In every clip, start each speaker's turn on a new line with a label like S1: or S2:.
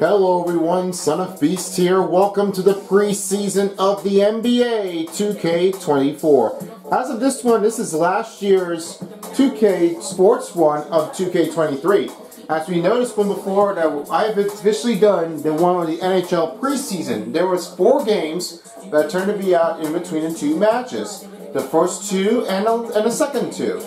S1: Hello everyone, Son of Beast here. Welcome to the preseason of the NBA 2K24. As of this one, this is last year's 2K Sports one of 2K23. As we noticed from before that I've officially done the one of the NHL preseason. There was four games that turned to be out in between the two matches. The first two and, a, and the second two.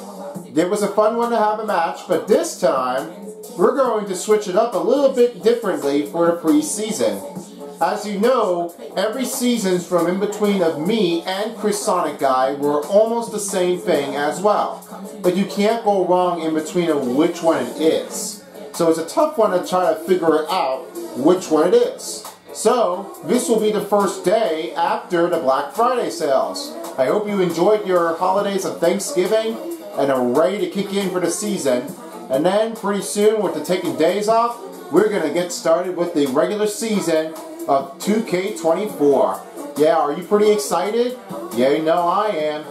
S1: It was a fun one to have a match, but this time we're going to switch it up a little bit differently for the preseason. As you know, every seasons from in between of me and Chris Sonic Guy were almost the same thing as well. But you can't go wrong in between of which one it is. So it's a tough one to try to figure out which one it is. So, this will be the first day after the Black Friday sales. I hope you enjoyed your holidays of Thanksgiving and are ready to kick in for the season. And then pretty soon with the taking days off, we're going to get started with the regular season of 2K24. Yeah, are you pretty excited? Yeah, you know I am.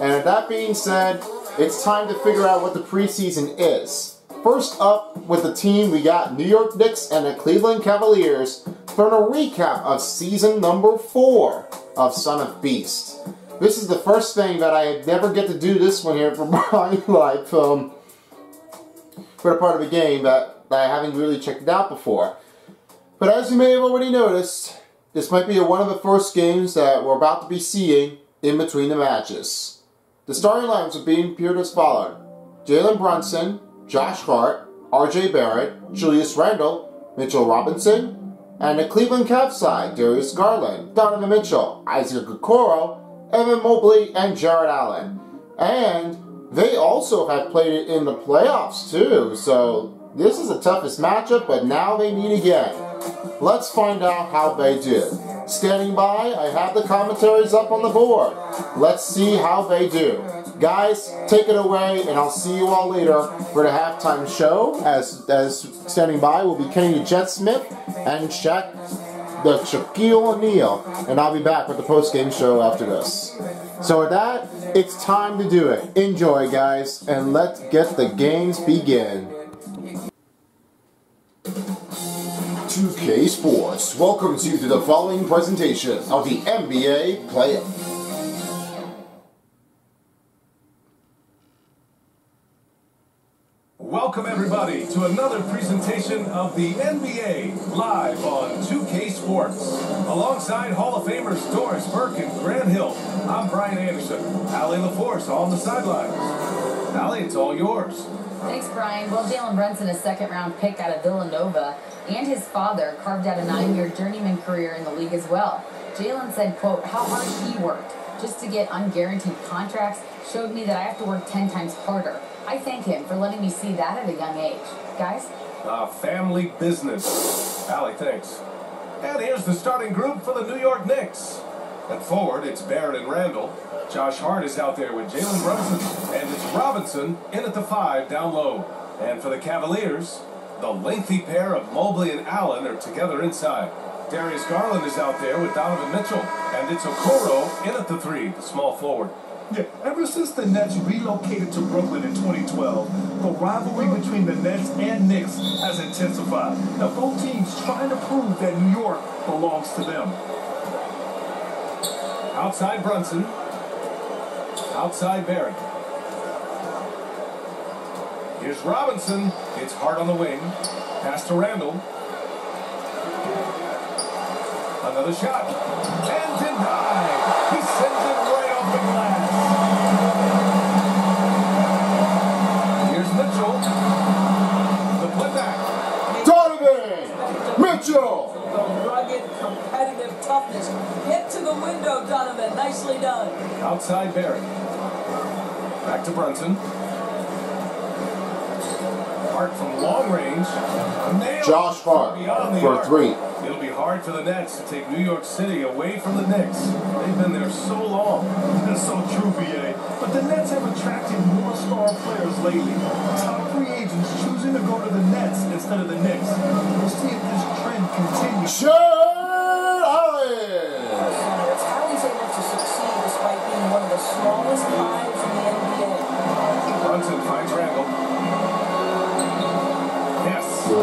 S1: And with that being said, it's time to figure out what the preseason is. First up with the team, we got New York Knicks and the Cleveland Cavaliers for a recap of season number 4 of Son of Beast. This is the first thing that I never get to do this one here for my life. Um, for a part of a game that, that I haven't really checked out before. But as you may have already noticed, this might be one of the first games that we're about to be seeing in between the matches. The starting lines are being appeared as followed. Jalen Brunson, Josh Hart, RJ Barrett, Julius Randle, Mitchell Robinson, and the Cleveland Cavs side, Darius Garland, Donovan Mitchell, Isaac Okoro, Evan Mobley, and Jarrett Allen. And they also have played it in the playoffs too, so this is the toughest matchup, but now they meet again. Let's find out how they do. Standing by, I have the commentaries up on the board. Let's see how they do. Guys, take it away, and I'll see you all later for the halftime show. As as standing by will be Kenny Jet Smith and Shaq, the Shaquille O'Neal, and I'll be back with the post game show after this. So with that, it's time to do it. Enjoy, guys, and let's get the games begin. 2K Sports welcomes you to the following presentation of the NBA Playoff.
S2: Welcome everybody to another presentation of the NBA live on 2K Sports. Alongside Hall of Famers Doris Burke and Grant Hill, I'm Brian Anderson. Allie LaForce on the sidelines. Allie, it's all yours.
S3: Thanks, Brian. Well, Jalen Brunson, a second-round pick out of Villanova, and his father carved out a nine-year journeyman career in the league as well. Jalen said, quote, how hard he worked just to get unguaranteed contracts showed me that I have to work 10 times harder. I thank him for letting me see that at a young age. Guys?
S2: Uh, family business. Allie, thanks. And here's the starting group for the New York Knicks. At forward, it's Barrett and Randle. Josh Hart is out there with Jalen Brunson. And it's Robinson in at the five down low. And for the Cavaliers, the lengthy pair of Mobley and Allen are together inside. Darius Garland is out there with Donovan Mitchell. And it's Okoro in at the three, the small forward.
S4: Yeah, ever since the Nets relocated to Brooklyn in 2012, the rivalry between the Nets and Knicks has intensified. Now, both teams trying to prove that New York belongs to them.
S2: Outside Brunson. Outside Barrett. Here's Robinson. It's hard on the wing. Pass to Randle. Another shot. And denied. He sends it right off the glass. The
S5: window, Donovan. Nicely done.
S2: Outside Barrett. Back to Brunson. Hart from long range. Nailed
S1: Josh Hart for
S2: arc.
S1: three.
S2: It'll be hard for the Nets to take New York City away from the Knicks. They've been there so long.
S4: That's so true, BA. But the Nets have attracted more star players lately. Top free agents choosing to go to the Nets instead of the Knicks. We'll see if this trend continues.
S2: Jarrett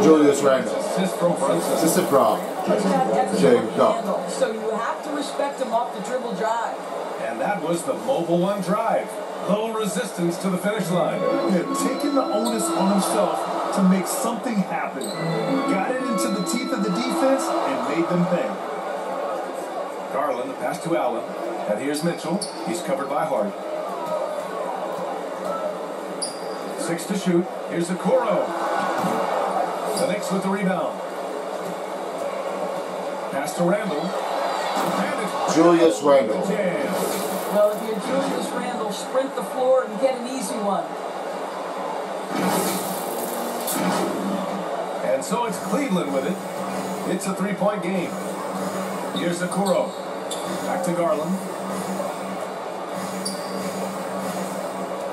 S1: Julius Randle.
S2: assist from Brunson.
S1: Assistant from
S5: He's got excellent
S1: James Duff.
S5: so you have to respect him off the dribble drive.
S2: And that was the Mobile One drive. Little resistance to the finish line.
S4: Yeah, taking the onus on himself to make something happen. Got it into the teeth of the defense and made them pay.
S2: Garland, the pass to Allen. And here's Mitchell. He's covered by Hart. Six to shoot. Here's Okoro. The Knicks with the rebound. Pass to Randle.
S1: Julius Randle.
S2: Jam.
S5: Well, if you're Julius Randle, sprint the floor and get an easy one.
S2: And so it's Cleveland with it. It's a three-point game. Here's Okoro. Back to Garland.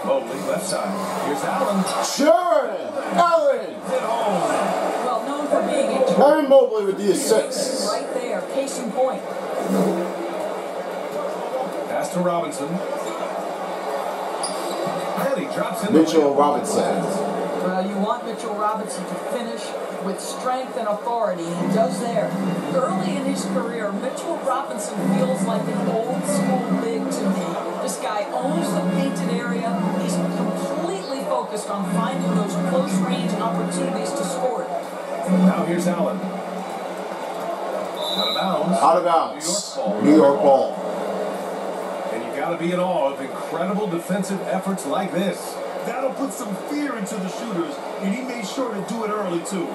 S2: Mobley, left side. Here's Allen.
S1: Jarrett Allen.
S2: Hit home.
S5: Well, known for being a
S1: Aaron Mobley with the assists.
S5: right there, case in point.
S2: Pass to Robinson. And he drops in
S1: Mitchell
S2: the
S1: Robinson.
S5: Well, you want Mitchell Robinson to finish with strength and authority. He does there. Early in his career, Mitchell Robinson feels like an old school big to me. This guy owns the painted area. He's completely focused on finding those close range opportunities to score.
S2: Now here's Allen. Out of bounds.
S1: Out of bounds. New York ball.
S2: And you've got to be in awe of incredible defensive efforts like this.
S4: That'll put some fear into the shooters, and he made sure to do it early, too.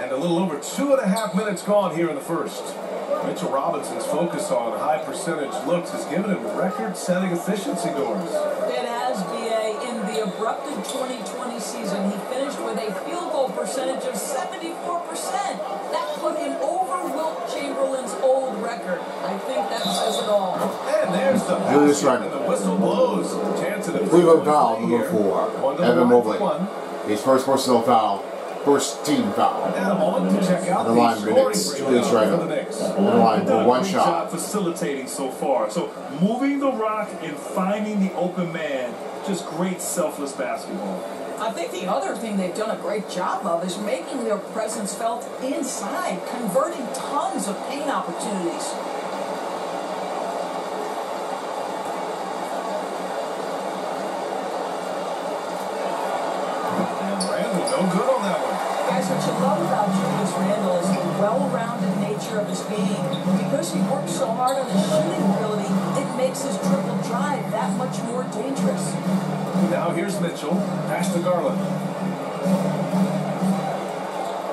S2: And a little over two and a half minutes gone here in the first. Mitchell Robinson's focus on high percentage looks has given him record-setting efficiency Doris.
S5: It has, BA. In the abrupted 2020 season, he finished with a field goal percentage of 74%. That put him over Wilt Chamberlain's old record. I think that says it all.
S2: And there's the
S1: Julius
S2: basket,
S1: Randle.
S2: and the whistle blows. Chance of
S1: Cleveland foul number four.
S2: One to the
S1: Evan Mobley.
S2: one.
S1: His first personal foul. First team foul.
S2: And a moment to check out
S1: The
S2: the,
S1: line
S2: scoring
S1: minutes.
S2: breakdown
S1: Julius
S2: for the
S1: Randle.
S2: Knicks.
S1: And the line for one shot.
S4: facilitating so far. So moving the rock and finding the open man, just great selfless basketball.
S5: I think the other thing they've done a great job of is making their presence felt inside, converting tons of paint opportunities.
S2: And Randle, no good on that one.
S5: Guys, what you love about Julius Randle is the well-rounded nature of his game. Because he works so hard on his shooting ability, it makes his triple drive that much more dangerous.
S2: Now here's Mitchell. Pass to Garland.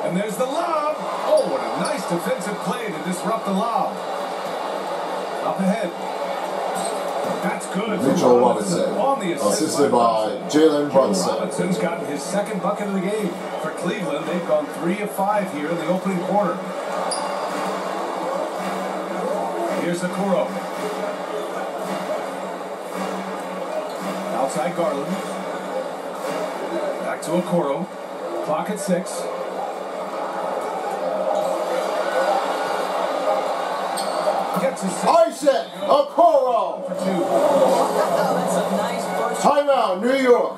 S2: And there's the lob. Oh, what a nice defensive play to disrupt the lob. Up ahead. That's good.
S1: Mitchell Robinson.
S2: On the assist
S1: Assisted by Jalen Brunson.
S2: Robinson's gotten his second bucket of the game. For Cleveland, they've gone three of five here in the opening quarter. Here's Okoro. Outside Garland. Back to Okoro. Clock at six. Gets his six
S1: Isaac Okoro.
S2: for two.
S5: That's a nice first
S1: Timeout, New York.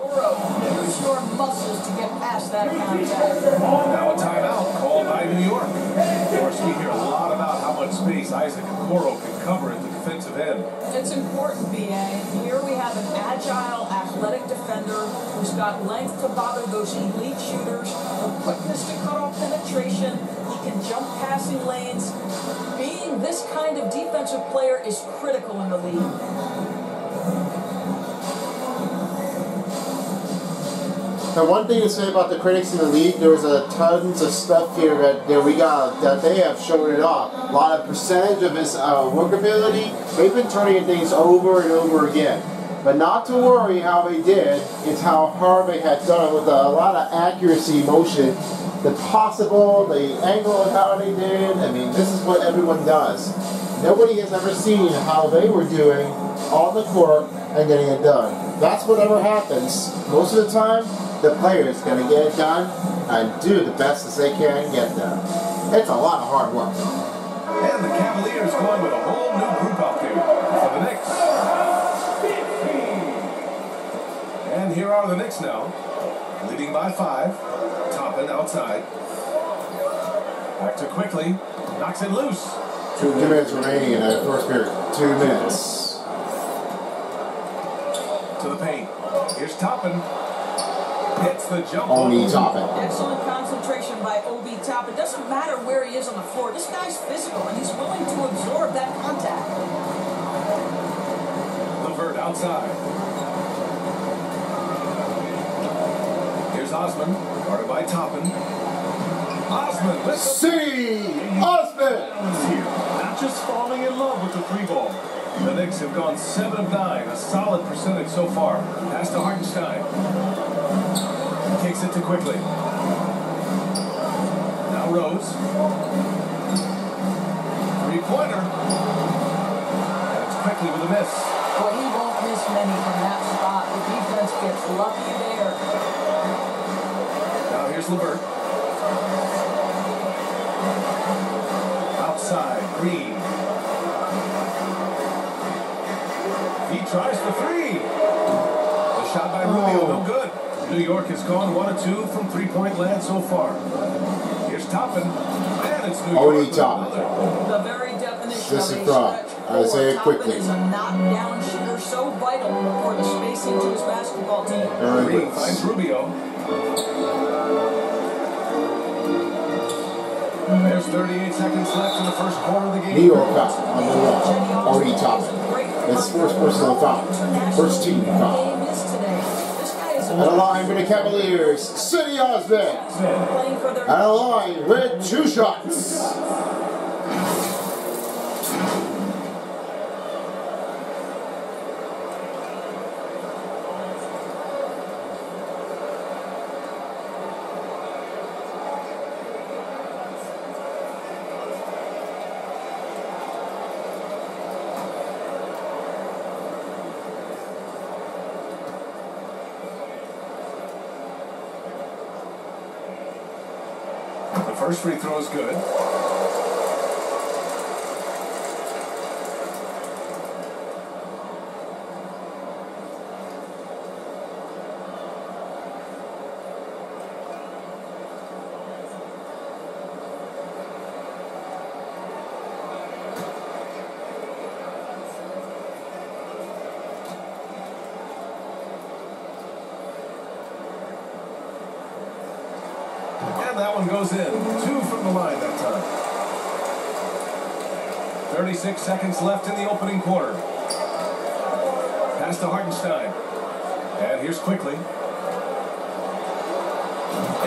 S5: Use your muscles to get past that contact.
S2: Now a timeout called by New York. Of course, we hear a lot about how much space Isaac Okoro can cover at the defensive end.
S5: It's important, BA. Here we have an agile, athletic defender who's got length to bother those elite shooters, the quickness to cut off penetration. He can jump passing lanes. Kind of defensive player is critical in the league.
S1: Now, one thing to say about the critics in the league, there was a tons of stuff here that, that we got that they have shown it off. A lot of percentage of his uh, workability. They've been turning things over and over again. But not to worry how they did, it's how Harvick had done it with a lot of accuracy, motion, the possible, the angle of how they did. I mean, this is what everyone does. Nobody has ever seen how they were doing on the court and getting it done. That's whatever happens. Most of the time, the players going to get it done and do the best as they can get done. It's a lot of hard work.
S2: And the Cavaliers going with a whole new group here are the Knicks now, leading by five. Toppin outside. Back to Quickley. Knocks it loose.
S1: Two, two minutes remaining in the first period. Two minutes.
S2: To the paint. Here's Toppin. Hits the jump.
S1: Only
S2: ball.
S1: Toppin.
S5: Excellent concentration by Obi Top. Doesn't matter where he is on the floor. This guy's physical and he's willing to absorb that contact.
S2: Levert outside. Osman, guarded by Toppin. Osman let's
S1: see! Osman.
S4: Allen's here, not just falling in love with the three ball.
S2: The Knicks have gone 7 of 9, a solid percentage so far. Pass to Hartenstein. Kicks it to Quickley. Now Rose. Three pointer. And it's Quickley with a miss.
S5: Well, he won't miss many from that spot. The defense gets lucky there.
S2: Now here's Levert. Outside, Green. He tries for three. The shot by Rubio, no oh. good. New York has gone one or two from three-point land so far. Here's Toppin. And it's New York.
S1: Only
S2: with
S1: Toppin.
S5: The very definition
S1: This
S5: of
S1: is
S5: a
S1: from Isaiah.
S5: Toppin
S1: Quickley.
S5: is a knockdown shooter, so vital for the spacing to his basketball team.
S1: Very
S2: Green
S1: good.
S2: finds Rubio. 38 seconds left in the first quarter of the game.
S1: New York foul on the wall. Only Toppin. It's first personal foul. First team foul. At a line for the Cavaliers, City
S5: for their
S1: a line with two shots.
S2: First free throw is good. And that one goes in. Two from the line that time. 36 seconds left in the opening quarter. Pass to Hartenstein. And here's Quickley.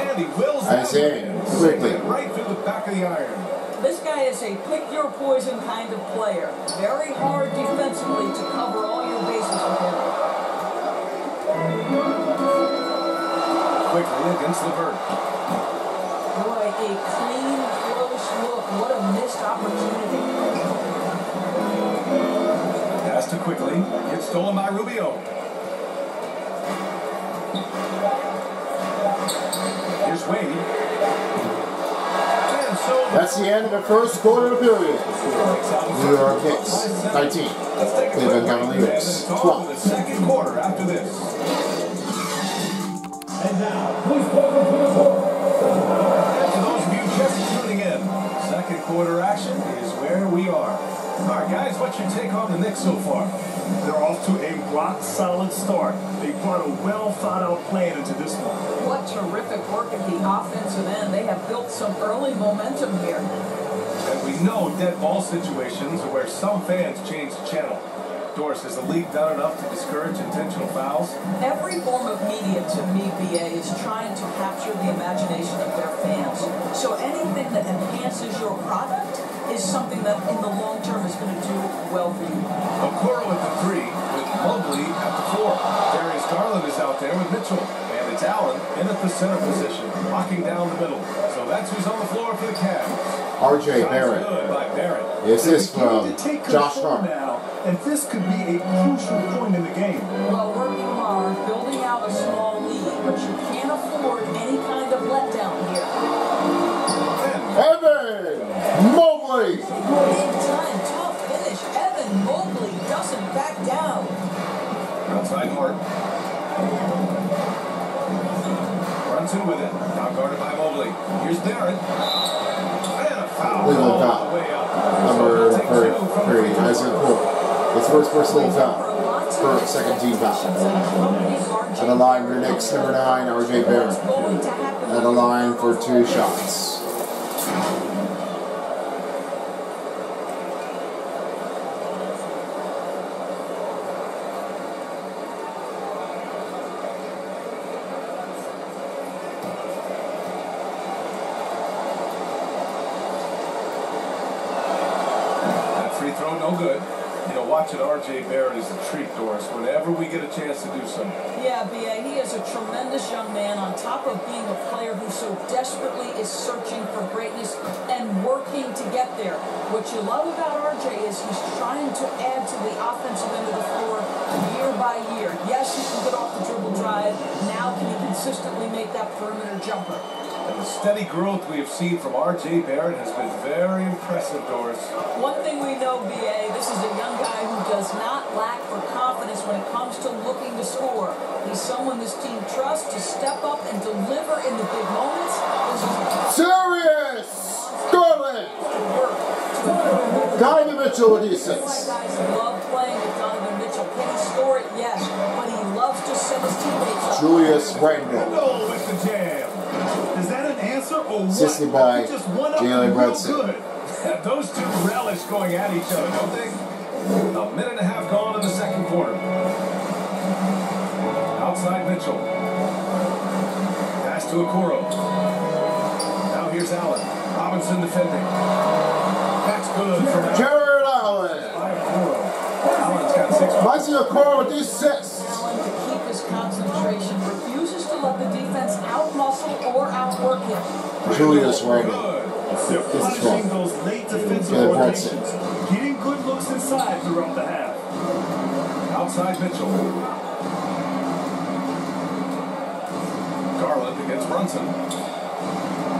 S2: And he wills that
S1: Isaiah,
S2: one in.
S1: Quickley.
S2: Right through the back of the iron.
S5: This guy is a pick your poison kind of player. Very hard defensively to cover all your bases with him.
S2: Quickley against Levert.
S5: Boy, a clean, close look. What a missed opportunity.
S2: Pass to Quickley. It's stolen by Rubio. Here's Wade. And so
S1: That's the end of the first quarter of the period. New York Knicks, 19.
S2: Let's a
S1: Cleveland
S2: quick break,
S1: Cavaliers,
S2: and
S1: 12.
S2: the second quarter after this.
S4: And now, please welcome to the court.
S2: And for those of you just tuning in, second quarter action is where we are. All right, guys, what's your take on the Knicks so far?
S4: They're off to a rock solid start. They brought a well thought out plan into this one.
S5: What terrific work at the offensive end. They have built some early momentum here.
S2: And we know dead ball situations are where some fans change the channel. Doris, has the league done enough to discourage intentional fouls?
S5: Every form of media, to me, BA, is trying to capture the imagination of their fans. So anything that enhances your product is something that in the long term is going to do well for you.
S2: Okoro at the three, with Mobley at the four. Darius Garland is out there with Mitchell. And it's Allen in at the center position, locking down the middle. So that's who's on the floor for the Cavs.
S1: RJ
S2: Shots
S1: Barrett.
S2: good Barrett.
S1: This is
S4: They're
S1: from
S4: beginning to take
S1: Josh
S4: control
S1: Hart.
S4: Now, and this could be a crucial point in the game.
S5: Well, working hard, building out a small lead. but you can't afford any kind of letdown here.
S1: Evan Mobley.
S5: Big time, tough finish. Evan Mobley doesn't back down.
S2: Outside Hart. Brunson with it. Now guarded by Mobley. Here's Barrett. And a foul.
S1: Legal
S2: all
S1: foul.
S2: the way up.
S1: Number
S2: So he'll take two
S1: 33,
S2: free
S1: Isaac
S2: throw.
S1: Cole. His first personal foul. First, second team foul. At the line for Knicks, number 9, RJ Barrett. At the line for two shots.
S2: Free throw, no good. Watching R.J. Barrett is a treat, Doris, whenever we get a chance to do something.
S5: Yeah, B.A., he is a tremendous young man on top of being a player who so desperately is searching for greatness and working to get there. What you love about RJ is he's trying to add to the offensive end of the floor year by year. Yes, he can get off the dribble drive. Now can he consistently make that perimeter jumper?
S2: And the steady growth we have seen from R.J. Barrett has been very impressive, Doris.
S5: One thing we know, BA, this is a young guy who does not lack for confidence when it comes to looking to score. He's someone this team trusts to step up and deliver in the big moments.
S1: Serious! Garland! Donovan Mitchell with the
S5: That's why
S1: assist.
S5: guys love playing with Donovan Mitchell. Can he score it? Yes. But he loves to set his teammates up.
S1: Julius Randle.
S4: No, with the jam. Is that an answer or what?
S1: Assisted by
S4: You just won up
S1: Jalen
S4: real
S1: Brunson.
S4: good.
S2: Those two relish going at each other, don't they? A minute and a half gone in the second quarter. Outside Mitchell. Pass to Okoro. Now here's Allen. Robinson defending. That's good from Allen.
S1: Jarrett Allen.
S2: By Okoro. Allen's got six.
S1: Mikey Okoro with the assist.
S5: Allen to keep his concentration, refuses to let the defense outmuscle or outwork him.
S1: Julius Randle.
S2: Good.
S4: They're
S1: This is
S4: punishing
S1: wrong.
S4: those late defensive
S1: Jalen Brunson.
S4: rotations. Getting good looks inside throughout the half.
S2: Outside Mitchell. Garland against Brunson.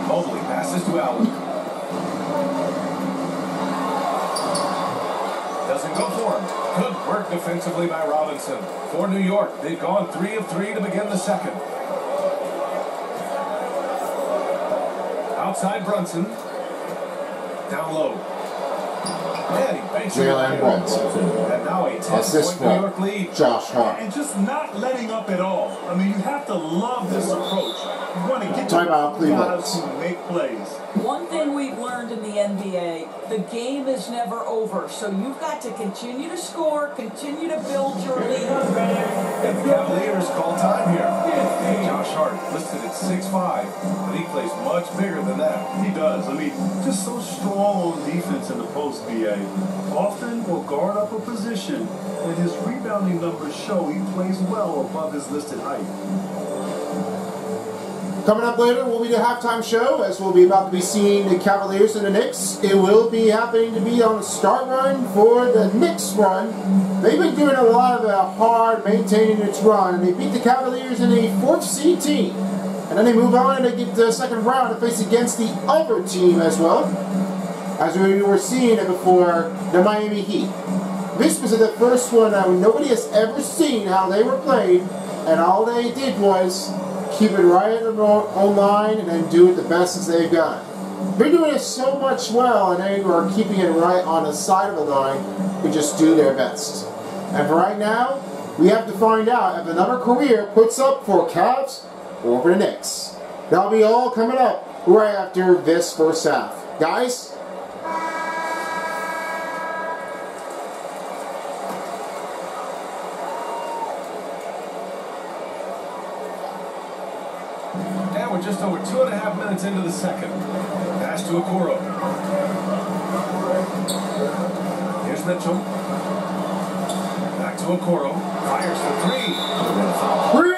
S2: Mobley passes to Allen. Doesn't go for him. Good work defensively by Robinson. For New York, they've gone three of three to begin the second. Outside Brunson. Down low. And he banks it
S1: Jalen. Brunson.
S2: And now a
S1: Assist
S2: 10-point New York lead.
S1: Josh Hart.
S4: And just not letting up at all. I mean, you have to love this approach. You want to get to
S1: Timeout, Cleveland.
S4: guys make plays.
S5: One thing we've learned in the NBA, the game is never over. So you've got to continue to score, continue to build your lead.
S2: And the Cavaliers call time here. Josh Hart listed at 6'5", but he plays much bigger than that.
S4: He does. I mean, just so strong on defense in the post, BA. Often will guard up a position, and his rebounding numbers show he plays well above his listed height.
S1: Coming up later will be the halftime show, as we'll be about to be seeing the Cavaliers and the Knicks. It will be happening to be on a start run for the Knicks run. They've been doing a lot of uh, hard maintaining its run, and they beat the Cavaliers in a fourth seed team. And then they move on and they get the second round to face against the other team as well, as we were seeing it before the Miami Heat. This was the first one that nobody has ever seen how they were played, and all they did was keep it right on, the line and then do it the best as they've got. They're doing it so much well, and they are keeping it right on the side of the line to just do their best. And for right now, we have to find out if another career puts up for Cavs or for the Knicks. That'll be all coming up right after this first half. Guys,
S2: just over two and a half minutes into the second. Pass to Okoro. Here's Mitchell. Back to Okoro. Fires for three. And a foul.
S1: three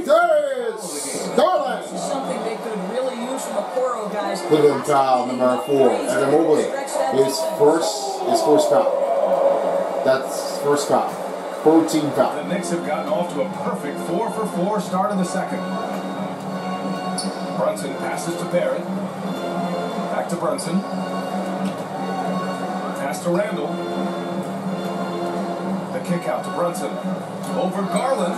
S1: days. Garland.
S5: This is something they could really use from Okoro, guys.
S1: Cleveland foul number four. Evan Mobley. His first, his first foul. That's first foul. 14
S2: The
S1: foul.
S2: Knicks have gotten off to a perfect 4 for 4 start in the second. Brunson passes to Barrett. Back to Brunson. Pass to Randle. The kick out to Brunson. Over Garland.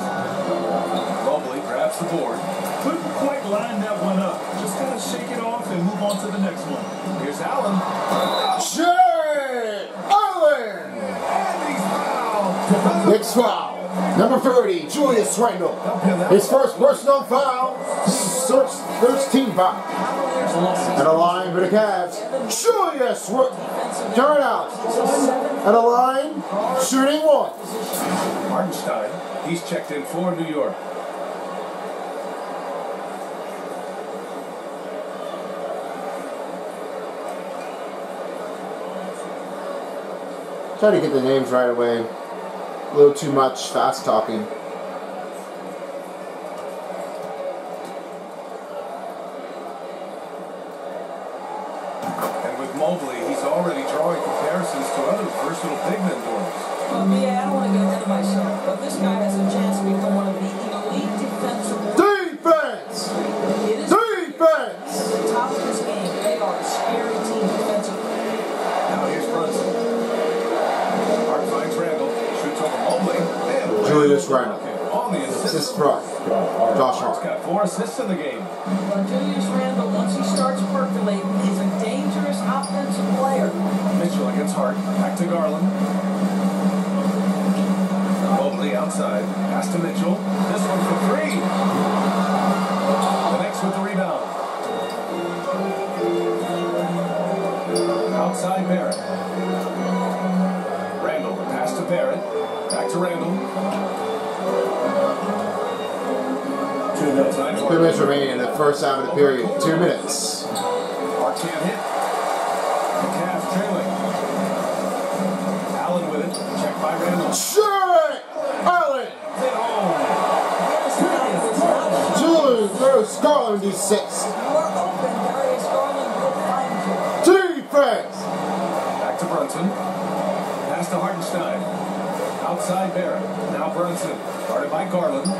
S2: Mobley grabs the board.
S4: Couldn't quite line that one up. Just gotta shake it off and move on to the next one.
S2: Here's Allen.
S1: Jarrett Allen!
S2: And he's fouled.
S1: Next foul. Number 30, Julius Randle. His first personal foul. Search 13 foul.
S5: Cavaliers lost
S1: And a line for the Cavs. Julius Turn out. And a line. Shooting one.
S2: Hartenstein. He's checked in for New York.
S1: Try to get the names right away. A little too much fast talking.
S2: Assist.
S1: Assist from Josh
S2: Hart's
S1: Hart.
S2: got four assists in the game.
S5: But Julius Randle, once he starts percolating, he's a dangerous offensive player.
S2: Mitchell against Hart. Back to Garland. Mobley outside. Pass to Mitchell. This one for three. The Knicks with the rebound. Outside Barrett. Randle. The pass to Barrett. Back to Randle.
S1: Two minutes remaining in the first half of the period. Two minutes.
S2: Hart can't hit. The Cavs trailing. Allen with it. Check by Randle.
S1: Jarrett Allen! Julius Rose Garland is six. Defense!
S2: Back to Brunson. Pass to Hartenstein. Outside Barrett. Now Brunson. Guarded by Garland.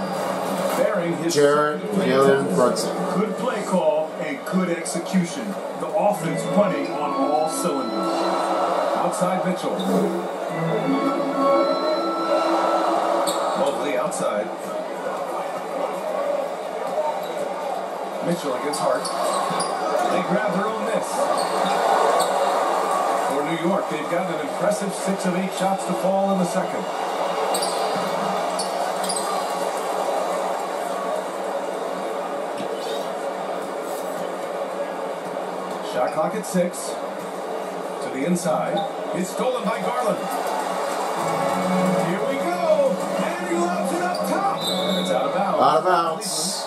S2: Bearing his
S1: Jared Jalen Brunson.
S4: Good play call and good execution. The offense running on all cylinders.
S2: Outside Mitchell. Mobley outside. Mitchell against Hart. They grab their own miss. For New York, they've got an impressive six of eight shots to fall in the second. Shot clock at six. To the inside. It's stolen by Garland. Here we go. And he lobs it up top. And it's out of bounds.
S1: Out of bounds.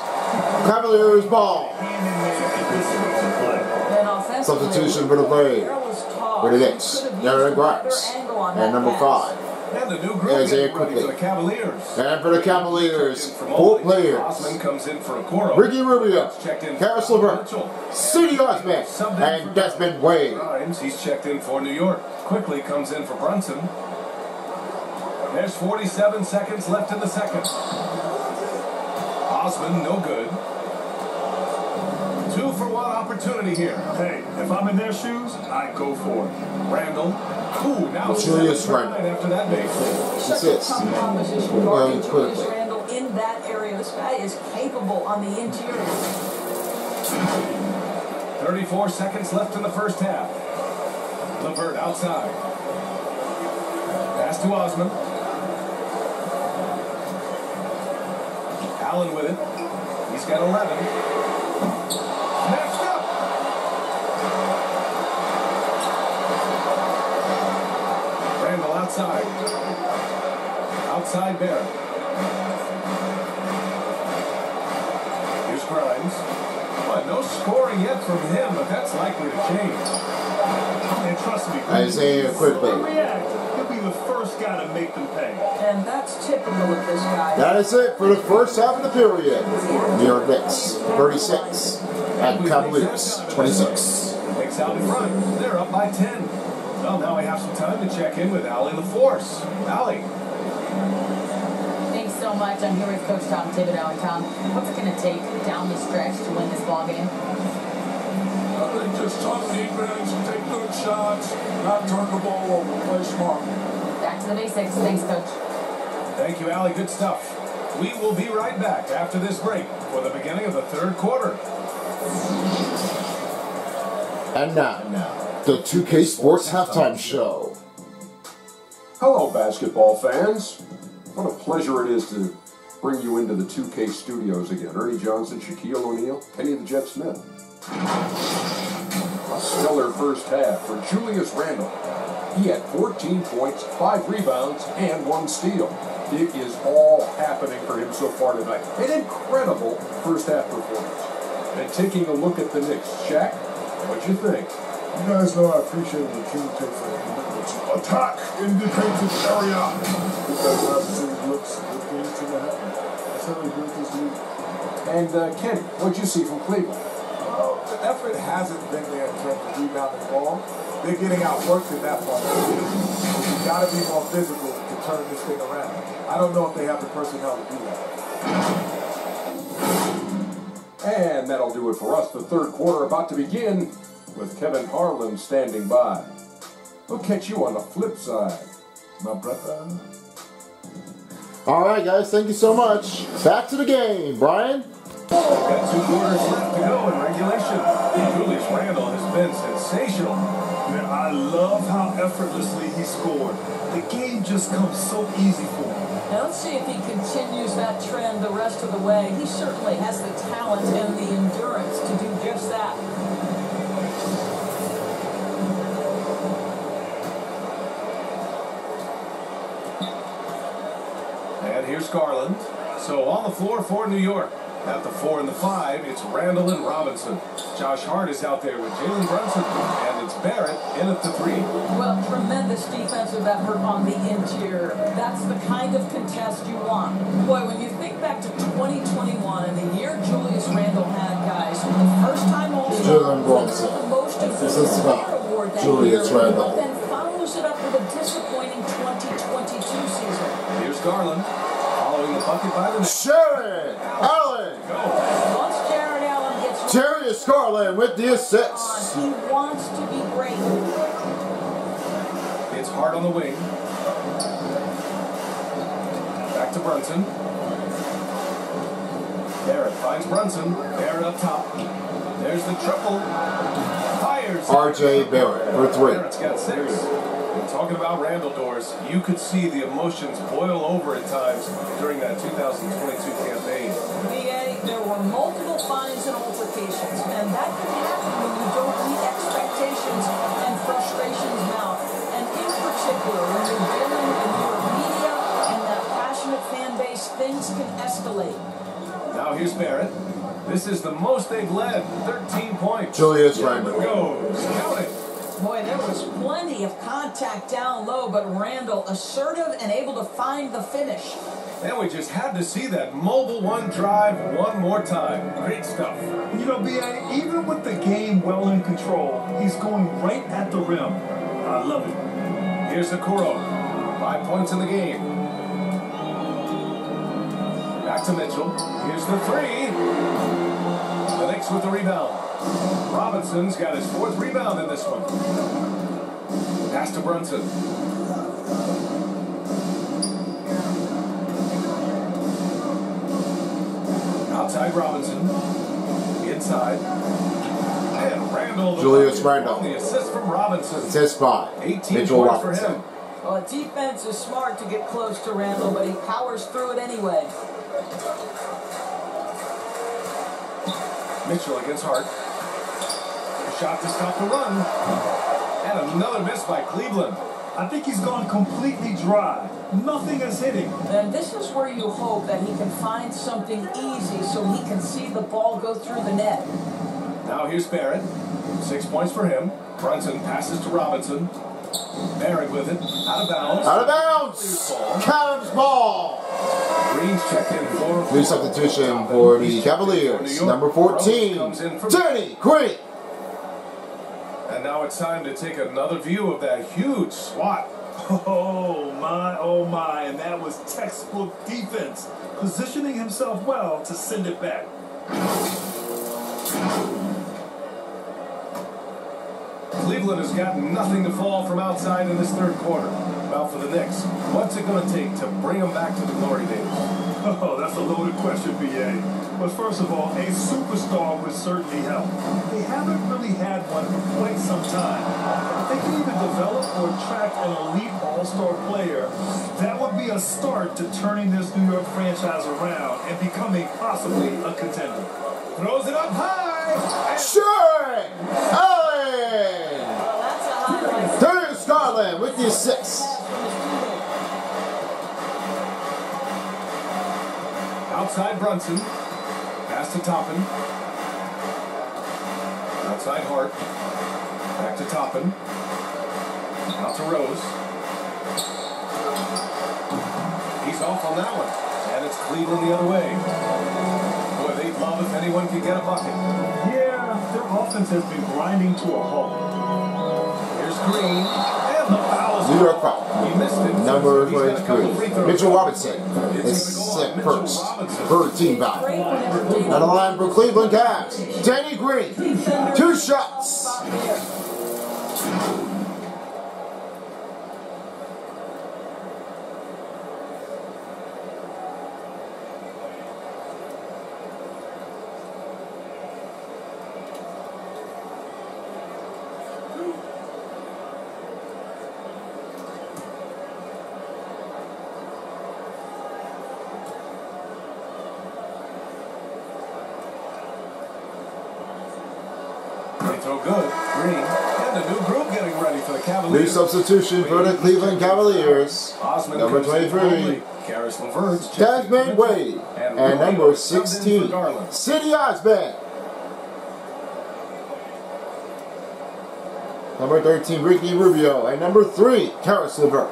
S1: Cavaliers ball.
S4: Hand in there and this was a play.
S5: Then offensively,
S1: Substitution for the play.
S5: there was talk.
S1: For the Knicks.
S5: Could have used
S1: Derek Grimes.
S5: better angle on
S1: And number five.
S2: And a new group
S1: Isaiah Quickley.
S2: for the Cavaliers.
S1: And for the Cavaliers, four players.
S2: Osman comes in for Okoro.
S1: Ricky Rubio, Caris
S2: Mitchell.
S1: Cedi Osman, and Desmond Wade.
S2: Grimes, he's checked in for New York. Quickley comes in for Brunson. There's 47 seconds left in the second. Osman, no good. Two for one opportunity here.
S4: Hey, if I'm in their shoes, I go for it.
S2: Randle. Ooh, now
S1: Julius
S2: seven for
S1: Randle.
S2: after that big
S5: Such
S1: Assists.
S5: a tough proposition
S1: Well,
S5: guarding
S1: Quickley.
S5: Julius Randle in that area. This guy is capable on the interior.
S2: 34 seconds left in the first half. Levert outside. Pass to Osman. Allen with it. He's got 11. Outside Barrett. Here's Grimes. But no scoring yet from him, but that's likely to change.
S4: And trust me,
S1: Isaiah Quickley.
S4: when they react, he'll be the first guy to make them pay.
S5: And that's typical of this guy.
S1: That is it for the first half of the period. New York Knicks, 36, and Cavaliers, 26.
S2: Knicks out in front. They're up by 10. Well, now we have some time to check in with Allie LaForce. Allie.
S3: Much. I'm here with Coach Tom Thibodeau. And Tom, what's it going to take down the stretch to win this ball game?
S6: I think just tough defense, take good shots, not turn the ball over, play smart.
S3: Back to the basics. Thanks, Coach.
S2: Thank you, Allie. Good stuff. We will be right back after this break for the beginning of the third quarter.
S1: And now, the 2K Sports Halftime Show.
S7: Hello, basketball fans. What a pleasure it is to bring you into the 2K studios again. Ernie Johnson, Shaquille O'Neal, Kenny the Jet Smith. A stellar first half for Julius Randle. He had 14 points, 5 rebounds, and 1 steal. It is all happening for him so far tonight. An incredible first half performance. And taking a look at the Knicks, Shaq, what'd you think?
S6: You guys know I appreciate the a attack in defensive area. That's how we built this league.
S7: And uh, Kenny, what'd you see from Cleveland?
S8: Well, the effort hasn't been there in terms of rebounding the ball. They're getting outworked in that part of the game. So you got to be more physical to turn this thing around. I don't know if they have the personnel to do that.
S7: And that'll do it for us. The third quarter about to begin with Kevin Harlan standing by. We'll catch you on the flip side. My brother.
S1: All right, guys, thank you so much. Back to the game. Brian?
S2: Got two quarters left to go in regulation. Julius Randle has been sensational.
S4: Man, I love how effortlessly he scored. The game just comes so easy for him.
S5: Now let's see if he continues that trend the rest of the way. He certainly has the talent and the endurance to do just that.
S2: Here's Garland. So on the floor for New York. At the four and the five, it's Randle and Robinson. Josh Hart is out there with Jalen Brunson. And it's Barrett in at the three.
S5: Well, tremendous defensive effort on the interior. That's the kind of contest you want. Boy, when you think back to 2021 and the year Julius Randle had, guys, the first time All-Star,
S1: Jalen Brunson.
S5: the most
S1: This is about
S5: award that
S1: Julius
S5: year,
S1: Randle.
S5: but then follows it up with a disappointing 2022 season.
S2: Here's Garland. Oh, Following the bucket by the net.
S1: Jarrett Allen.
S2: Go.
S5: Once Jarrett Allen gets
S1: Darius Garland with the assist.
S5: on, he wants to be great.
S2: It's hard on the wing. Back to Brunson. Barrett finds Brunson. Barrett up top. There's the triple. Fires.
S1: RJ Barrett for three.
S2: Barrett's got six. And talking about Randle Doris, you could see the emotions boil over at times during that 2022 campaign.
S5: BA, there were multiple fines and altercations, and that can happen when you don't meet expectations and frustrations mount. And in particular, when you're dealing with your media and that passionate fan base, things can escalate.
S2: Now here's Barrett. This is the most they've led, 13 points.
S1: Julius Randle.
S2: Goes. Count it.
S5: Boy, there was plenty of contact down low, but Randle assertive and able to find the finish.
S2: And we just had to see that mobile one drive one more time. Great stuff.
S4: You know, B.A., even with the game well in control, he's going right at the rim. I love it.
S2: Here's the Kuro. Five points in the game. Back to Mitchell. Here's the three. The Knicks with the rebound. Robinson's got his fourth rebound in this one. Pass to Brunson. Outside Robinson. Inside. And Randle. the
S1: Julius
S2: bucket
S1: Randle.
S2: on The assist from Robinson.
S1: Assist by
S2: 18
S1: Mitchell
S2: points for
S1: Robinson.
S2: him.
S5: Well, defense is smart to get close to Randle, but he powers through it anyway.
S2: Mitchell against Hart. A shot to stop the run. And another miss by Cleveland.
S4: I think he's gone completely dry. Nothing is hitting.
S5: And this is where you hope that he can find something easy so he can see the ball go through the net.
S2: Now here's Barrett. Six points for him. Brunson passes to Robinson. Barrett with it. Out of bounds.
S1: Out of bounds. Cavs ball.
S2: Green's checked in for
S1: New substitution for the Cavaliers. Number 14, Danny Green.
S2: And now it's time to take another view of that huge swat.
S4: Oh my, oh my, and that was textbook defense, positioning himself well to send it back.
S2: Cleveland has got nothing to fall from outside in this third quarter. Well, for the Knicks, what's it going to take to bring them back to the glory days?
S4: Oh, that's a loaded question, BA. But first of all, a superstar would certainly help. They haven't really had one for quite some time. If they can even develop or attract an elite all-star player, that would be a start to turning this New York franchise around and becoming possibly a contender.
S2: Throws it up high.
S1: And Sure! Allen!
S5: Well, that's a highlight.
S1: Darius Garland with the assist.
S2: Outside Brunson. Pass to Toppin. Outside Hart. Back to Toppin. Out to Rose. He's off on that one. And it's Cleveland the other way. Boy, they'd love if anyone could get a bucket.
S4: Yeah, their offense has been grinding to a halt.
S2: Here's Green.
S1: New York
S2: it.
S1: Number 23. Mitchell Robinson is set first. Third team
S5: David
S1: On the line for Cleveland Cavs. Danny Green. Two shots.
S5: spot there.
S2: They throw good. Green. And a new group getting ready for the
S1: New substitution for the Cleveland Cavaliers.
S2: Osman
S1: Number 23.
S2: boldly. Caris LeVert's
S1: Desmond Wade. And number 16.
S2: comes in for Garland.
S1: Cedi Osman. Number 13, Ricky Rubio. And number 3, Caris LeVert.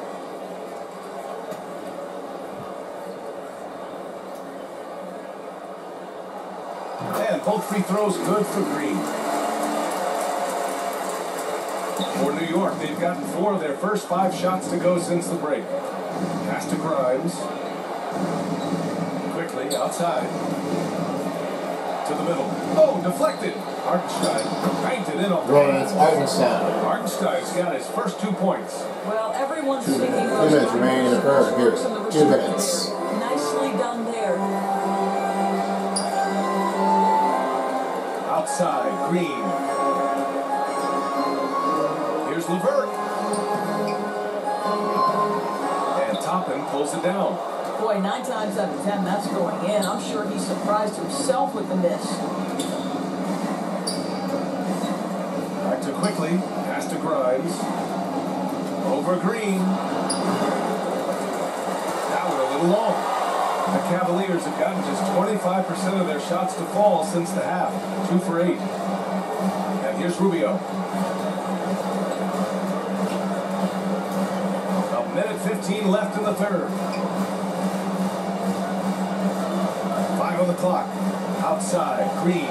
S2: And both free throws good for Green. For New York, they've gotten four of their first five shots to go since the break. Pass to Grimes. Quickley outside. To the middle. Oh, deflected. Hartenstein banked it in off the
S1: Lawrence
S2: glass.
S1: Eisenstein.
S2: Hartenstein's got his first two points.
S5: Well, everyone's thinking
S1: Two
S5: those
S1: minutes remaining in the third. Here, two minutes.
S5: Nicely done there.
S2: Outside, Green. Pulls it down.
S5: Boy, nine times out of ten, that's going in. I'm sure he surprised himself with the miss.
S2: Back to Quickley. Pass to Grimes. Over Green. That one a little long. The Cavaliers have gotten just 25% of their shots to fall since the half. Two for eight. And here's Rubio. 15 left in the third. Five on the clock. Outside, Green.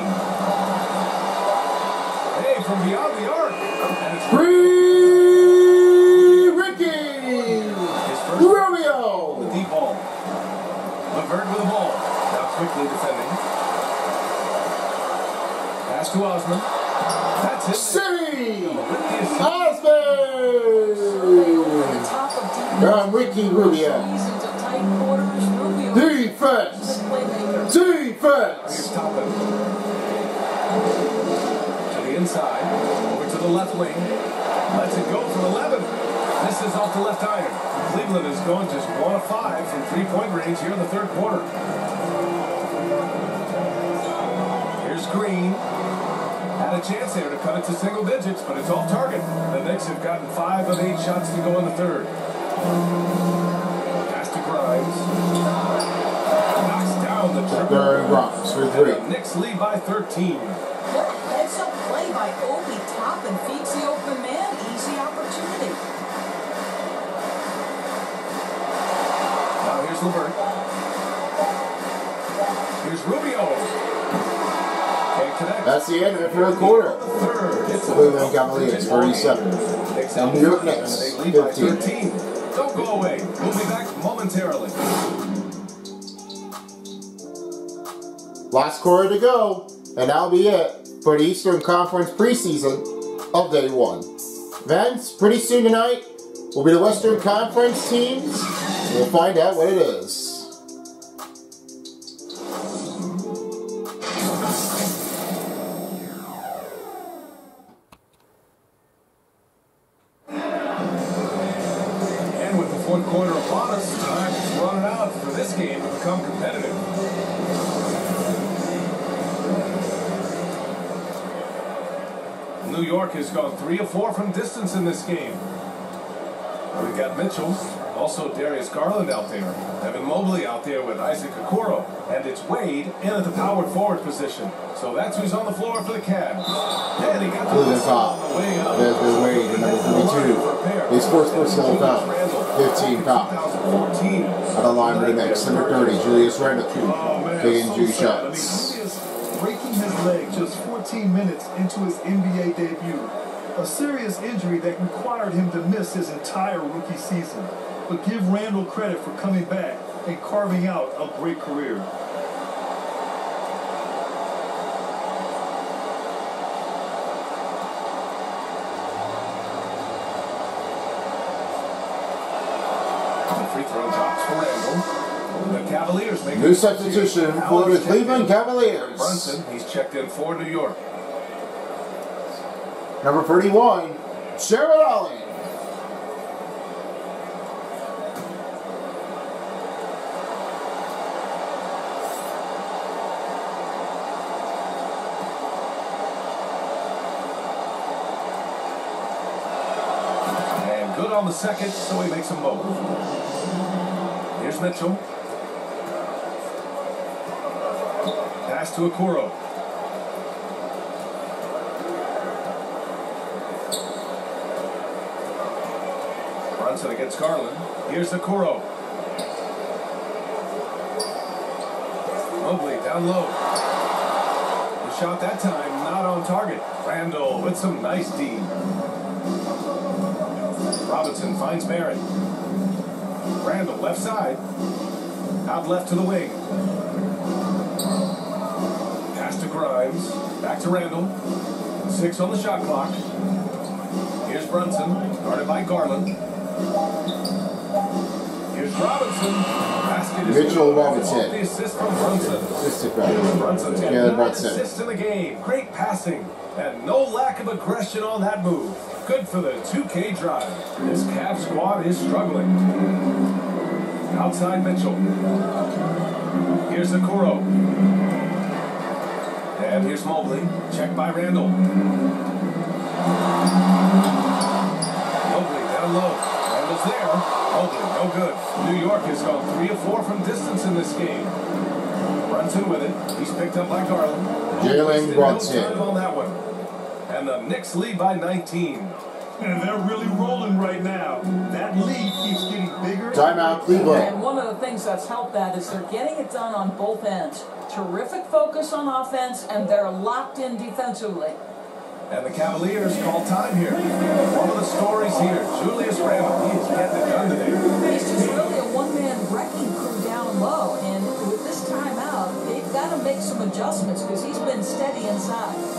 S2: Hey, from beyond the arc. And it's
S1: Free Ricky
S2: his first
S1: Rubio.
S2: the deep ball. Levert with the ball. Now Quickley defending. Pass to Osman. That's it.
S1: Cedi
S2: With the assist.
S5: Over the
S1: Osman.
S5: Top of defense.
S1: From Ricky Rubio.
S5: Squeeze into tight quarters. Rubio.
S1: Defense. Defense.
S2: To the inside. Over to the left wing. Lets it go from 11. This is off the left iron. Cleveland has gone just one of five from three-point range here in the third quarter. Here's Green. Had a chance there to cut it to single digits, but it's off target. The Knicks have gotten five of eight shots to go in the third. Pass to Knocks down the triple.
S1: Darren Grimes for three.
S2: Knicks lead by 13.
S5: What a heads-up play by Obi Toppin feeds the open man. Easy opportunity.
S2: Now here's Levert. Here's Rubio.
S1: That's the end of the third quarter.
S2: Third. It's a
S1: Cleveland Cavaliers, 37. And New York Knicks,
S2: They lead
S1: 15.
S2: 13. Don't go away. We'll be back momentarily.
S1: Last quarter to go, and that'll be it for the Eastern Conference preseason of day one. Then, pretty soon tonight, will be the Western Conference teams. We'll find out what it is.
S2: Has gone three or four from distance in this game. We've got Mitchell, also Darius Garland out there, Evan Mobley out there with Isaac Okoro, and it's Wade in at the powered forward position. So that's who's on the floor for the Cavs. And he got the
S1: Who's in
S2: whistle
S1: foul?
S2: on the way up.
S1: There's the Wade, the number 42. His first personal foul. 15 foul.
S2: 2014.
S1: At the line for the next. Number 30, Julius Randle.
S6: Oh, man,
S1: Taking
S6: so
S1: two
S6: sad. I
S1: shots.
S6: Leg just 14 minutes into his NBA debut. A serious injury that required him to miss his entire rookie season. But give Randle credit for coming back and carving out a great career.
S1: New substitution for the Cleveland. Cavaliers.
S2: Brunson, he's checked in for New York.
S1: Number 31, Jarrett Allen.
S2: And good on the second, so he makes them move. Here's Mitchell. Pass to Okoro. Brunson against Garland. Here's Okoro. Mobley down low. The shot that time not on target. Randle with some nice D. Robinson finds Barrett. Randle left side. Out left to the wing. To Grimes. Back to Randle. Six on the shot clock. Here's Brunson, guarded by Garland. Here's Robinson. Basket is
S1: Mitchell. Robinson.
S2: The assist from Brunson.
S1: Back.
S2: Brunson's got
S1: Jalen Brunson.
S2: assists in the game. Great passing. And no lack of aggression on that move. Good for the 2K drive. This Cavs squad is struggling. Outside Mitchell. Here's Okoro. And here's Mobley. Checked by Randle. Mobley down low. Randle's there. Mobley, no good. New York has gone three or four from distance in this game. Brunson with it. He's picked up by Garland.
S1: Jalen Brunson.
S2: No on that one. And the Knicks lead by 19.
S6: And they're really rolling right now. That lead keeps getting bigger.
S1: Timeout, Cleveland.
S5: And one of the things that's helped that is they're getting it done on both ends. Terrific focus on offense, and they're locked in defensively.
S2: And the Cavaliers call time here. One of the stories here, Julius Randle. He is getting it done today.
S5: He's just really a one-man wrecking crew down low, and with this timeout, they've got to make some adjustments because he's been steady inside.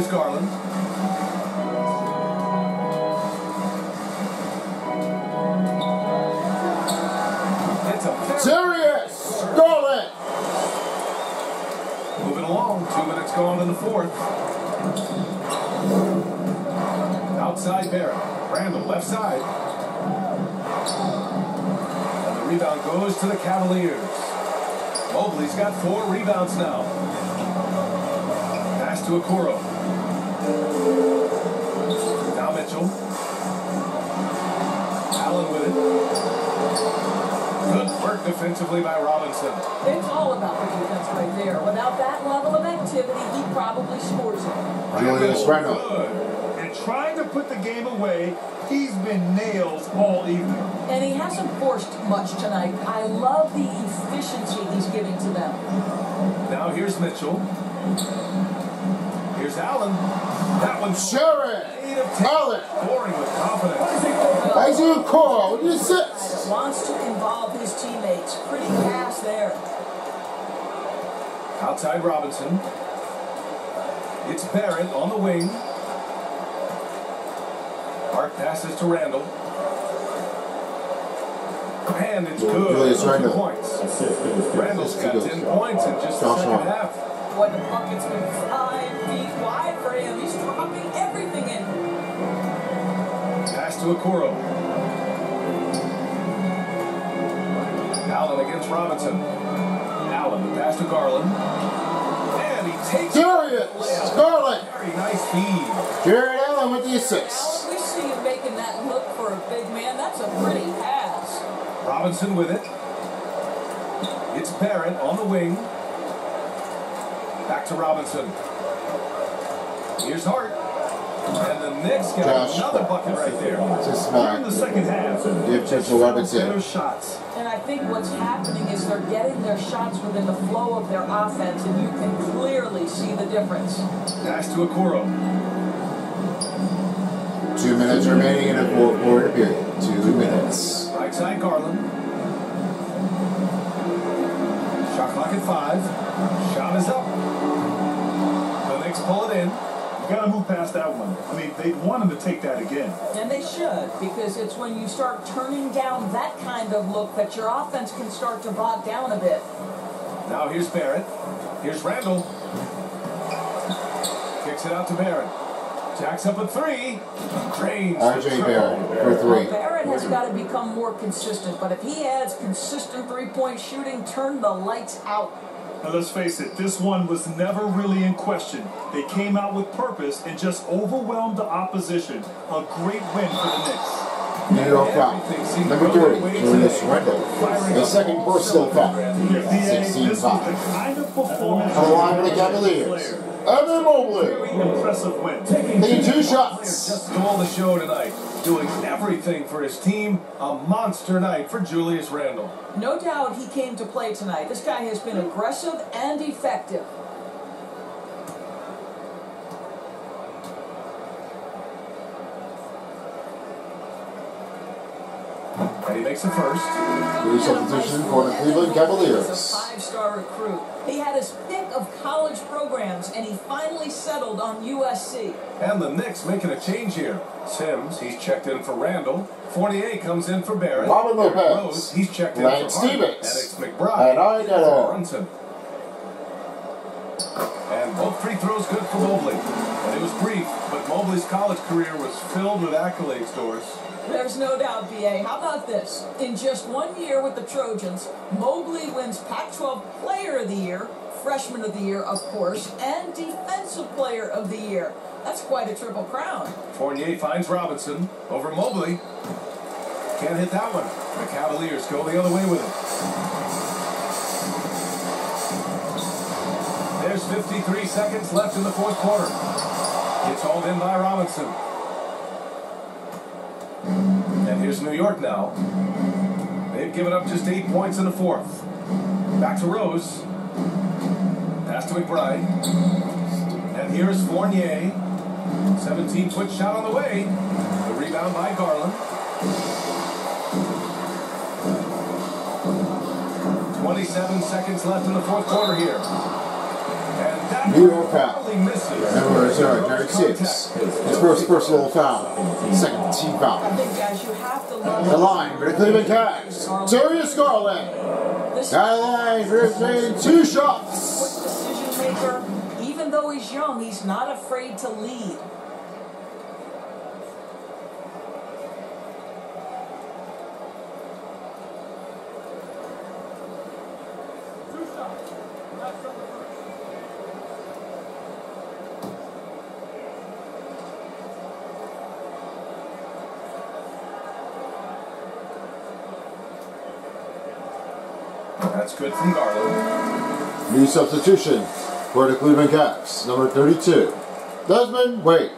S2: Here's Garland. It's a
S1: Serious Garland.
S2: Moving along, two minutes gone in the fourth. Outside Barrett. Randle, left side. And the rebound goes to the Cavaliers. Mobley's got four rebounds now. Pass to Okoro. Now Mitchell. Allen with it. Good work defensively by Robinson.
S5: It's all about the defense right there. Without that level of activity, he probably scores it.
S1: Julius Randle.
S2: Good.
S6: And trying to put the game away, he's been nails all evening.
S5: And he hasn't forced much tonight. I love the efficiency he's giving to them.
S2: Now here's Mitchell. Here's Allen. That one's
S1: Sharon.
S2: eight of ten.
S1: Allen.
S2: Scoring with confidence.
S1: Isaiah Cole with the assist.
S5: Wants to involve his teammates. Pretty pass there.
S2: Outside Robinson. It's Barrett on the wing. Hart passes to Randle. And it's good.
S1: Julius
S2: Two
S1: Randle.
S2: points. Randle's got 10 points in just the
S1: Josh
S2: second
S1: Hart.
S2: half.
S5: Boy, the bucket's been uh, him. He's dropping everything in.
S2: Pass to Okoro. Allen against Robinson. Allen, the pass to Garland. And he takes
S1: Darius Garland.
S2: Very nice feed.
S1: Jarrett Allen with the assist.
S5: We see him making that look for a big man. That's a pretty pass.
S2: Robinson with it. It's Barrett on the wing. Back to Robinson. Here's Hart. And the Knicks get
S1: Josh
S2: another bucket right there.
S1: Just
S6: During the second half,
S1: Give Mitchell Robinson.
S6: better shots.
S5: And I think what's happening is they're getting their shots within the flow of their offense, and you can clearly see the difference.
S2: Pass to Okoro.
S1: Two minutes remaining in a fourth quarter period. Two minutes.
S2: Right side Garland. Shot clock at five. Shot is up. The Knicks pull it in.
S6: You got to move past that one. I mean, they want him to take that again.
S5: And they should, because it's when you start turning down that kind of look that your offense can start to bog down a bit.
S2: Now here's Barrett. Here's Randle. Kicks it out to Barrett. Jacks up a three. Drains.
S1: RJ
S2: triple.
S1: Barrett for three.
S5: Barrett has got to become more consistent, but if he adds consistent three-point shooting, turn the lights out.
S6: And let's face it, this one was never really in question. They came out with purpose and just overwhelmed the opposition. A great win for the Knicks.
S1: New York foul. Number three, Julius Randle. The second personal foul.
S6: Yeah, BA,
S1: 16
S6: this was the
S1: foul.
S6: kind of performance
S1: On the line with the Cavaliers. Evan Mobley.
S6: Very impressive win.
S1: Taking two shots.
S2: Just stole the show tonight, doing everything for his team. A monster night for Julius Randle.
S5: No doubt he came to play tonight. This guy has been aggressive and effective.
S2: Makes the first.
S1: New substitution for the Cleveland Cavaliers.
S5: He's a five-star recruit. He had his pick of college programs, and he finally settled on USC.
S2: And the Knicks making a change here. Sims, he's checked in for Randle. Fournier comes in for Barrett.
S1: Robin Lopez.
S2: Rose, he's checked in
S1: Lance
S2: for Hart.
S1: Stevens.
S2: And it's McBride.
S1: And I got
S2: for
S1: all.
S2: Brunson. And both free throws good for Mobley. And it was brief, but Mobley's college career was filled with accolades, Doris.
S5: There's no doubt, BA. How about this? In just one year with the Trojans, Mobley wins Pac-12 Player of the Year, Freshman of the Year, of course, and Defensive Player of the Year. That's quite a triple crown.
S2: Fournier finds Robinson over Mobley. Can't hit that one. The Cavaliers go the other way with it. There's 53 seconds left in the fourth quarter. It's hauled in by Robinson. And here's New York now. They've given up just eight points in the fourth. Back to Rose. Pass to McBride. And here's Fournier. 17 foot shot on the way. The rebound by Garland. 27 seconds left in the fourth quarter here. And
S1: New York foul.
S2: misses.
S1: Number zero, Derek Six. His first personal foul. Second team
S5: I
S1: foul.
S5: think, guys, you have to
S1: The line for the Cleveland Cavs. Darius Garland.
S5: this
S1: Got a line for his main two shots.
S5: quick decision maker. Even though he's young, he's not afraid to lead.
S2: That's good from Garland.
S1: New substitution for the Cleveland Cavs, number 32. Desmond Wade.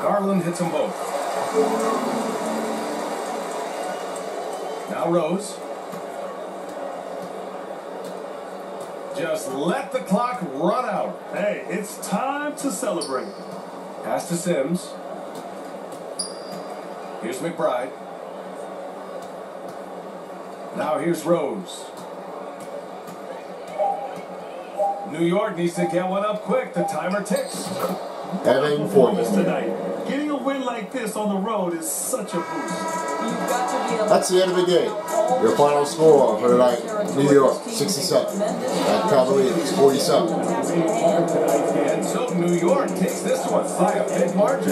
S2: Garland hits them both. Now Rose. Just let the clock run out.
S6: Hey, it's time to celebrate.
S2: Pass to Sims. Here's McBride. Now here's Rose. New York needs to get one up quick. The timer ticks.
S1: Evan
S6: Performance
S1: Fournier.
S6: tonight. Win like this on the road is such a boost.
S5: You've got to be able
S1: That's the end of the game. Your final score for tonight, New York 67 and Cavaliers 47.
S2: And so New York takes this one by a big margin.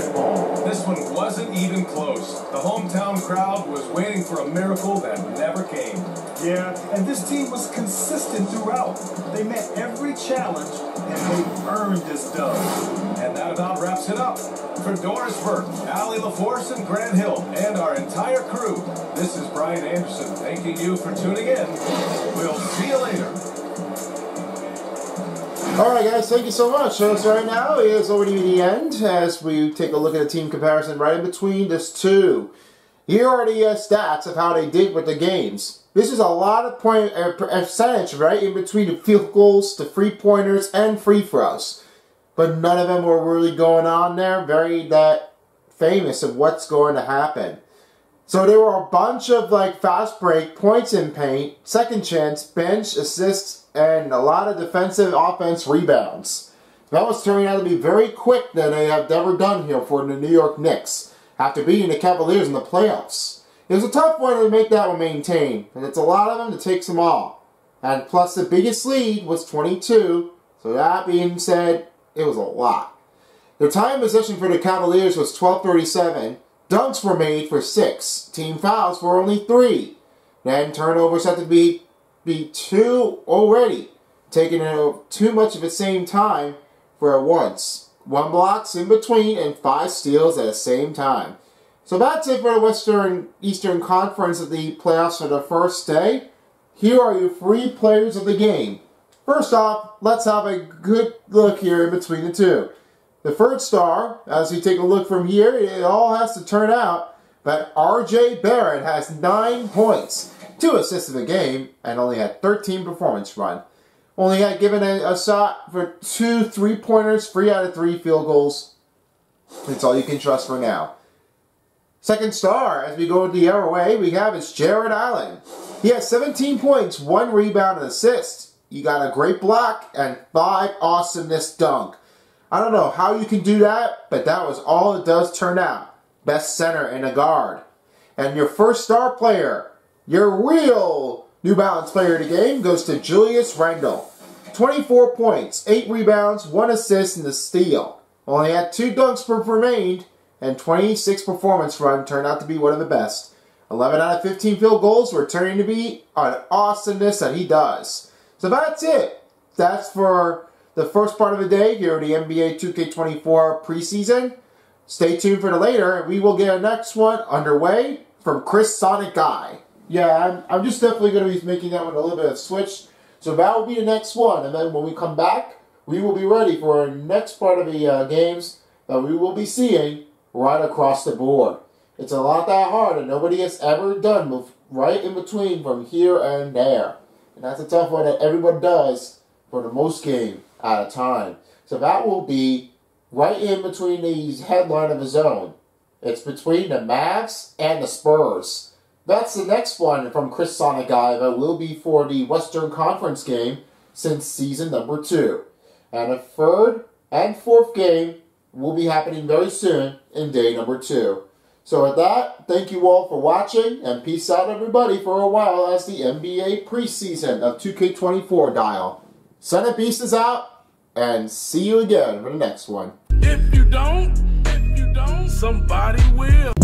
S2: This one wasn't even close. The hometown crowd was waiting for a miracle that never came.
S6: Yeah, and this team was consistent throughout. They met every challenge and they earned this dub.
S2: And that about wraps it up. For Doris Burke, Allie LaForce, and Grant Hill, and our entire crew, this is Brian Anderson thanking you for tuning in. We'll see you later.
S1: Alright guys, thank you so much. So this right now is already the end as we take a look at the team comparison right in between this two. Here are the uh, stats of how they did with the games. This is a lot of point uh, percentage right in between the field goals, the free pointers, and free throws. But none of them were really going on there. Very that famous of what's going to happen. So there were a bunch of like fast break, points in paint, second chance, bench, assists, and a lot of defensive offense rebounds. That was turning out to be very quick than they have ever done here for the New York Knicks after beating the Cavaliers in the playoffs. It was a tough one to make that one maintain, and it's a lot of them to take them all. And plus the biggest lead was 22, so that being said, it was a lot. The time possession for the Cavaliers was 1237. Dunks were made for six. Team fouls were only three. Then turnovers had to be be two already, taking it too much of the same time for once. One blocks in between and five steals at the same time. So that's it for the Western Eastern Conference of the playoffs for the first day. Here are your three players of the game. First off, let's have a good look here in between the two. The first star, as we take a look from here, it all has to turn out, but RJ Barrett has 9 points, 2 assists in the game, and only had 13 performance run. Only had given a, a shot for 2 three pointers, 3 out of 3 field goals. That's all you can trust for now. Second star, as we go the other way, we have is Jarrett Allen. He has 17 points, 1 rebound and assist. You got a great block and 5 awesomeness dunk. I don't know how you can do that, but that was all it does turn out. Best center and a guard. And your first star player, your real New Balance player of the game, goes to Julius Randle. 24 points, 8 rebounds, 1 assist, and a steal. Only had 2 dunks remained, and 26 performance run turned out to be one of the best. 11 out of 15 field goals were turning to be an awesomeness that he does. So that's it. That's for the first part of the day here at the NBA 2K24 preseason. Stay tuned for the later. And we will get a next one underway from Chris Sonic Guy. Yeah, I'm, I'm just definitely going to be making that one a little bit of switch. So that will be the next one. And then when we come back, we will be ready for our next part of the uh, games that we will be seeing right across the board. It's a lot that hard, and nobody has ever done right in between from here and there. And that's a tough one that everyone does for the most game at a time. So that will be right in between these headline of the zone. It's between the Mavs and the Spurs. That's the next one from Chris that will be for the Western Conference game since season number two. And a third and fourth game will be happening very soon in day number two. So with that, thank you all for watching and peace out everybody for a while as the NBA preseason of 2K24 dial. Son of Beast is out and see you again for the next one.
S9: If you don't, if you don't, somebody will.